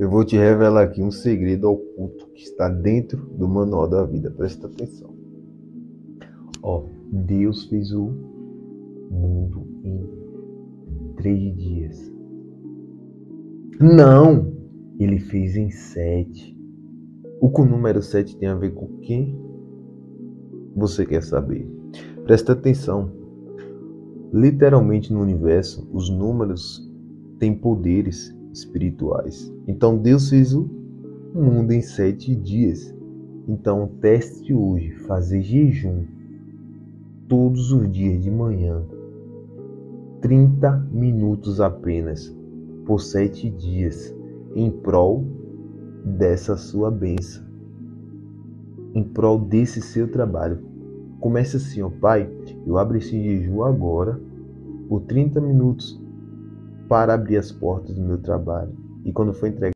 Eu vou te revelar aqui um segredo oculto que está dentro do manual da vida. Presta atenção. Ó, Deus fez o mundo em três dias. Não! Ele fez em sete. O que o número sete tem a ver com o que você quer saber? Presta atenção. Literalmente no universo, os números têm poderes espirituais. Então Deus fez o mundo em sete dias. Então teste hoje fazer jejum todos os dias de manhã, 30 minutos apenas por sete dias, em prol dessa sua benção, em prol desse seu trabalho. Comece assim, ó Pai, eu abro esse jejum agora por 30 minutos para abrir as portas do meu trabalho. E quando for entregar